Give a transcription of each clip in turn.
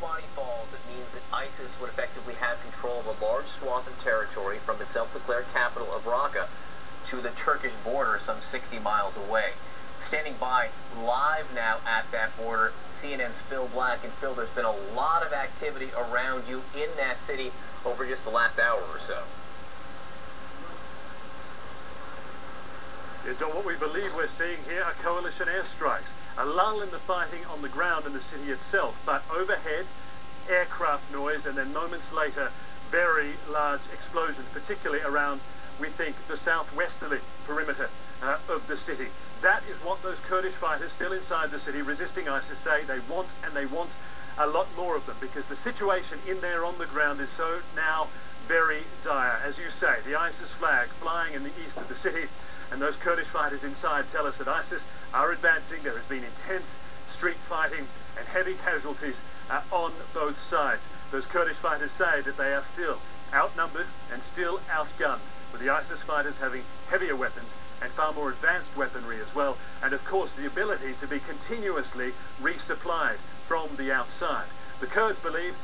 Body falls, it means that ISIS would effectively have control of a large swath of territory from the self-declared capital of Raqqa to the Turkish border some 60 miles away. Standing by live now at that border, CNN's Phil Black. And Phil, there's been a lot of activity around you in that city over just the last hour or so. Yeah, John, what we believe we're seeing here are coalition airstrikes a lull in the fighting on the ground in the city itself, but overhead, aircraft noise, and then moments later, very large explosions, particularly around, we think, the southwesterly perimeter uh, of the city. That is what those Kurdish fighters still inside the city resisting ISIS say they want, and they want a lot more of them because the situation in there on the ground is so now very dire. As you say, the ISIS flag flying in the east of the city, and those Kurdish fighters inside tell us that ISIS are advancing. There has been intense street fighting and heavy casualties uh, on both sides. Those Kurdish fighters say that they are still outnumbered and still outgunned, with the ISIS fighters having heavier weapons and far more advanced weaponry as well, and of course the ability to be continuously resupplied from the outside. The Kurds believe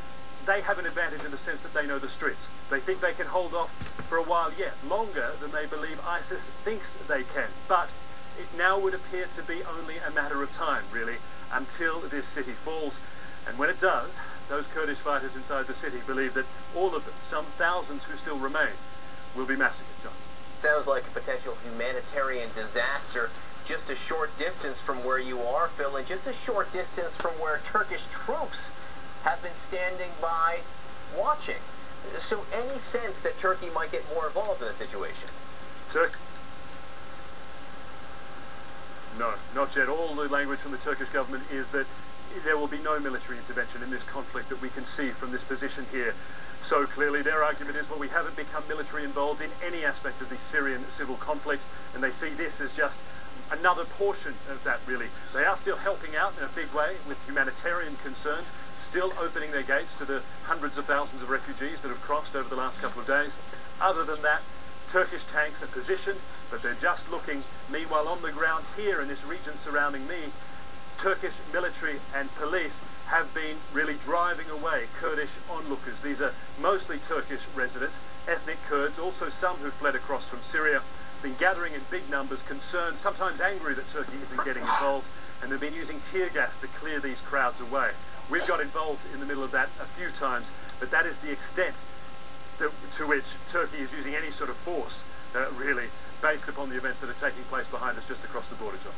they have an advantage in the sense that they know the streets. They think they can hold off for a while yet, longer than they believe ISIS thinks they can. But it now would appear to be only a matter of time, really, until this city falls. And when it does, those Kurdish fighters inside the city believe that all of them, some thousands who still remain, will be massacred, John. Sounds like a potential humanitarian disaster just a short distance from where you are, Phil, and just a short distance from where Turkish troops have been standing by watching. So any sense that Turkey might get more involved in the situation? Turkey no, not yet. All the language from the Turkish government is that there will be no military intervention in this conflict that we can see from this position here. So clearly their argument is, well, we haven't become military involved in any aspect of the Syrian civil conflict, and they see this as just another portion of that, really. They are still helping out in a big way with humanitarian concerns, still opening their gates to the hundreds of thousands of refugees that have crossed over the last couple of days. Other than that, Turkish tanks are positioned, but they're just looking. Meanwhile, on the ground here in this region surrounding me, Turkish military and police have been really driving away Kurdish onlookers. These are mostly Turkish residents, ethnic Kurds, also some who fled across from Syria, been gathering in big numbers, concerned, sometimes angry that Turkey isn't getting involved, and they've been using tear gas to clear these crowds away. We've got involved in the middle of that a few times, but that is the extent to which Turkey is using any sort of force, uh, really, based upon the events that are taking place behind us just across the border, John.